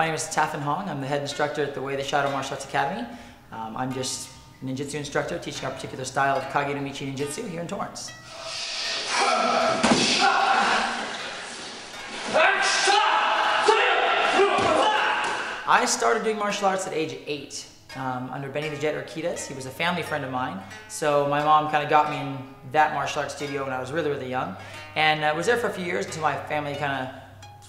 My name is Tafan Hong. I'm the head instructor at the Way the Shadow Martial Arts Academy. Um, I'm just a ninjutsu instructor teaching our particular style of Kage no Michi Ninjutsu here in Torrance. I started doing martial arts at age eight um, under Benny the Jet Urquidez. He was a family friend of mine. So my mom kind of got me in that martial arts studio when I was really, really young. And I was there for a few years until my family kind of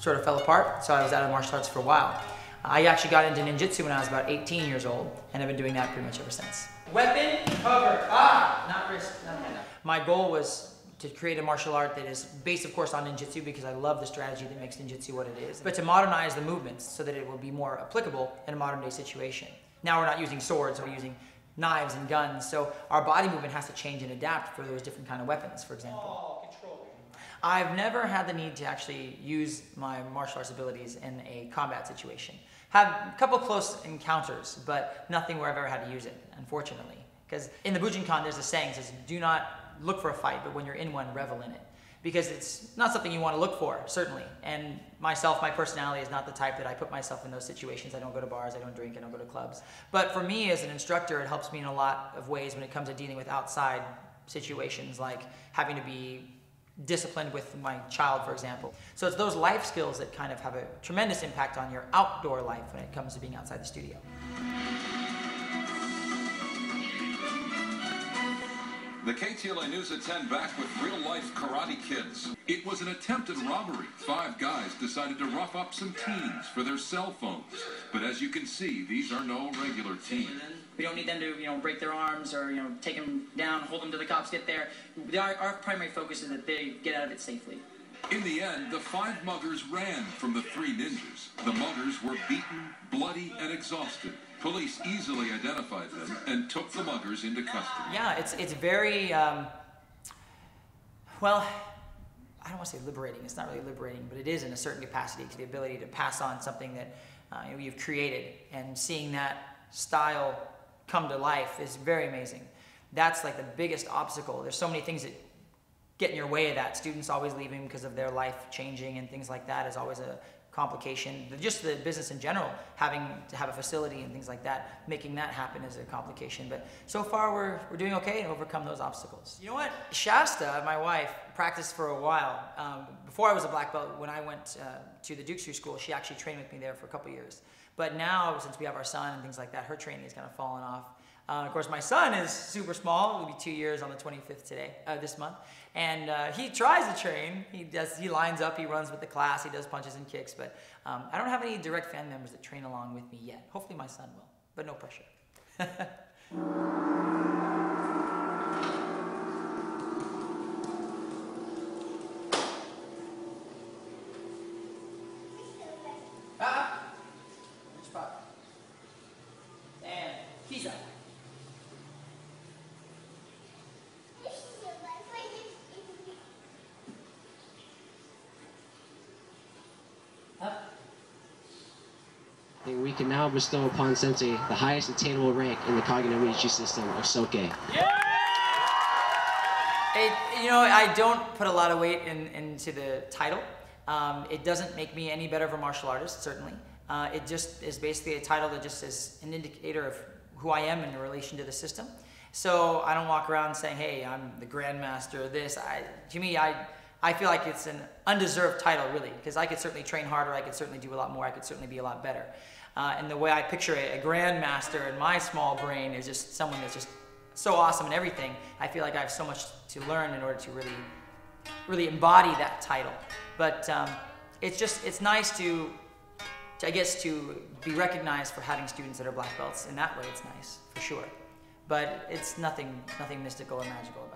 sort of fell apart. So I was out of martial arts for a while. I actually got into ninjutsu when I was about 18 years old, and I've been doing that pretty much ever since. Weapon, cover, ah, not wrist, no, no, no. My goal was to create a martial art that is based, of course, on ninjutsu because I love the strategy that makes ninjutsu what it is, but to modernize the movements so that it will be more applicable in a modern day situation. Now we're not using swords, we're using knives and guns, so our body movement has to change and adapt for those different kind of weapons, for example. I've never had the need to actually use my martial arts abilities in a combat situation. Have a couple close encounters, but nothing where I've ever had to use it, unfortunately. Because in the Bujinkan, there's a saying says, do not look for a fight, but when you're in one, revel in it. Because it's not something you want to look for, certainly. And myself, my personality is not the type that I put myself in those situations. I don't go to bars, I don't drink, I don't go to clubs. But for me as an instructor, it helps me in a lot of ways when it comes to dealing with outside situations, like having to be disciplined with my child, for example. So it's those life skills that kind of have a tremendous impact on your outdoor life when it comes to being outside the studio. The KTLA News at 10 back with real-life Karate Kids. It was an attempted robbery. Five guys decided to rough up some teens for their cell phones. But as you can see, these are no regular teens. We don't need them to, you know, break their arms or, you know, take them down, hold them till the cops get there. Our, our primary focus is that they get out of it safely. In the end, the five muggers ran from the three ninjas. The muggers were beaten, bloody, and exhausted. Police easily identified them and took the muggers into custody. Yeah, it's, it's very, um, well, I don't want to say liberating. It's not really liberating, but it is in a certain capacity to the ability to pass on something that uh, you've created and seeing that style come to life is very amazing. That's like the biggest obstacle. There's so many things that get in your way of that. Students always leaving because of their life changing and things like that is always a complication. Just the business in general, having to have a facility and things like that, making that happen is a complication. But so far, we're, we're doing okay and overcome those obstacles. You know what? Shasta, my wife, practiced for a while. Um, before I was a black belt, when I went uh, to the Duke Street School, she actually trained with me there for a couple years. But now, since we have our son and things like that, her training has kind of fallen off. Uh, of course, my son is super small. It'll be two years on the 25th today, uh, this month, and uh, he tries to train. He does. He lines up. He runs with the class. He does punches and kicks. But um, I don't have any direct family members that train along with me yet. Hopefully, my son will, but no pressure. And he's up. Up. We can now bestow upon Sensei the highest attainable rank in the Kage no Michi system of Soke. It, you know, I don't put a lot of weight in, into the title. Um, it doesn't make me any better of a martial artist, certainly. Uh, it just is basically a title that just is an indicator of who I am in relation to the system. So I don't walk around saying, hey, I'm the grandmaster of this. I, to me, I, I feel like it's an undeserved title, really, because I could certainly train harder, I could certainly do a lot more, I could certainly be a lot better. Uh, and the way I picture it, a grandmaster in my small brain is just someone that's just so awesome in everything. I feel like I have so much to learn in order to really, really embody that title. But um, it's just, it's nice to, to, I guess, to be recognized for having students that are black belts. In that way, it's nice, for sure. But it's nothing, nothing mystical or magical